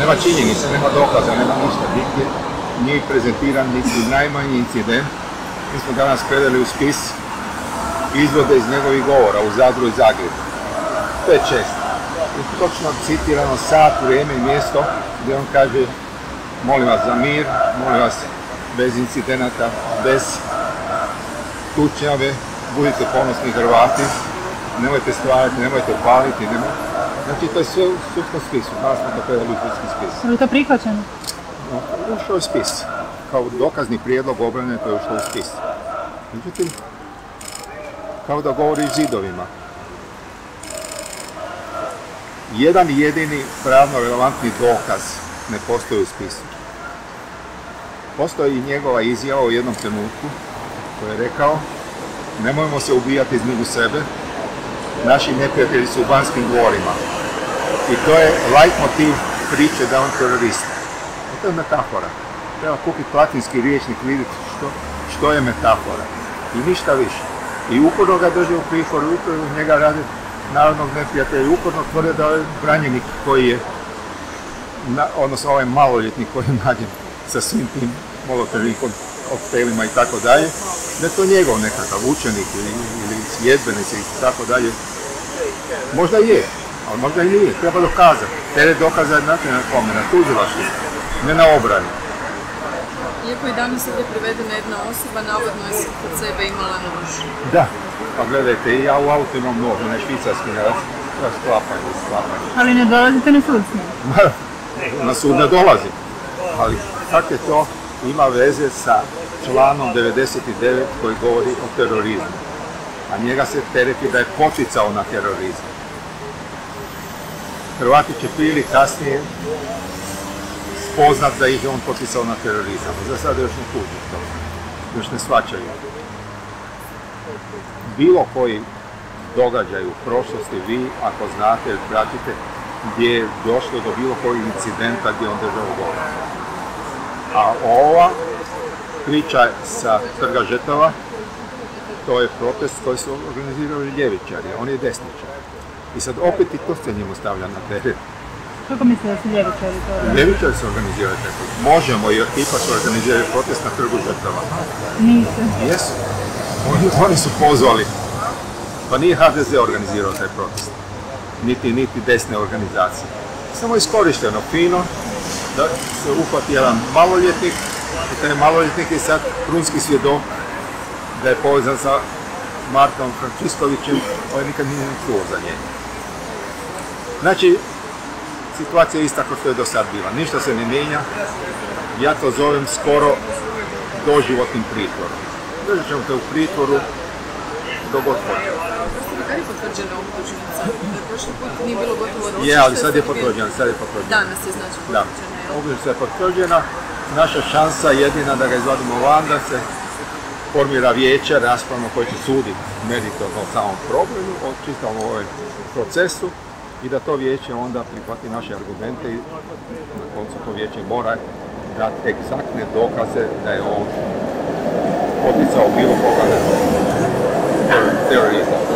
nema činjenica, nema dokaza, nema ništa. Niti nije prezentiran niti najmanji incident. Mi smo danas predali u spis izvode iz njegovih govora u Zadru i Zagrebu. To je često. I točno citirano sat, vrijeme i mjesto gdje on kaže molim vas za mir, molim vas bez incidenata, bez tučnjave, budite ponosni Hrvati, nemojte stvarati, nemojte paliti, nemojte... Znači to je sve u sudskom spisu, smo to predali u sudski spis. Je li to prihvaćeno? No, ušao je spis. Kao dokazni prijedlog obrane to je ušao u spis. Međutim, kao da govori zidovima. Jedan jedini pravno relevantni dokaz ne postoji u spisu. Postoji i njegova izjava u jednom trenutku koji je rekao nemojmo se ubijati između sebe, naši neprijatelji su u Banskim dvorima. I to je light motiv priče da on terorist. I to je metafora. Treba kupiti latinski riječnik, vidjeti što, što je metafora. I ništa više. I uporno ga drže u pritvoru, uporno njega rade narodnog neprijatelja uporno tvrde da je branjenik koji je, na, odnosno ovaj maloljetnik koji je nađen sa svim tim molotovim koktelima i tako dalje, da to njegov nekakav učenik ili, ili i tako dalje. Možda je, ali možda i nije, treba dokazati. Teret dokaza je znate na kome, na tužilaštvu, ne na obrani. Iako je danas ovdje privedena jedna osoba, navodno je kod sebe imala nož. Da, pa gledajte, i ja u autu imam nož, onaj švicarski na sklapanje, sklapanje. Ali ne dolazite na sud s njim? na sud ne dolazi. Ali kako je to ima veze sa članom 99 koji govori o terorizmu. A njega se tereti da je poticao na terorizam. Hrvati će prije ili kasnije spoznat da ih je on poticao na terorizam. Za sada još ne kuži to. Još ne svačaju. Bilo koji događaj u prošlosti, vi ako znate pratite, gdje je došlo do bilo kojeg incidenta gdje on držao govor. A ova priča sa trga žetava, to je protest koji su organizirali ljevičari, on je desničar. I sad opet i to se njemu stavlja na teret. Kako mislite da su ljevičari to? Ljevičari su organizirali tako. Možemo i ekipa su organizirali protest na trgu žrtava. Nisu. Jesu. Oni, oni su pozvali. Pa nije HDZ organizirao taj protest. Niti, niti desne organizacije. Samo iskorišteno fino da se uhvati jedan maloljetnik i taj maloljetnik je sad krunski svjedok da je povezan sa Martom Frančiskovićem, ovaj nikad nije ni čuo za njega. Znači, situacija je ista kao što je do sad bila. Ništa se ne mijenja. Ja to zovem skoro doživotnim pritvorom. Držat ćemo te u pritvoru dok god je potvrđena optužnica? Jer prošli put nije bilo gotovo ročište. Je, ali sad je potvrđena, sad je potvrđena. Danas je znači Da, potvrđena. optužnica je potvrđena. Naša šansa jedina da ga izvadimo van, da se formira vijeće raspravno koje će suditi meritorno o samom problemu, o čitavom ovom procesu i da to vijeće onda prihvati naše argumente i na koncu to vijeće mora dati egzaktne dokaze da je on poticao bilo koga terorizam.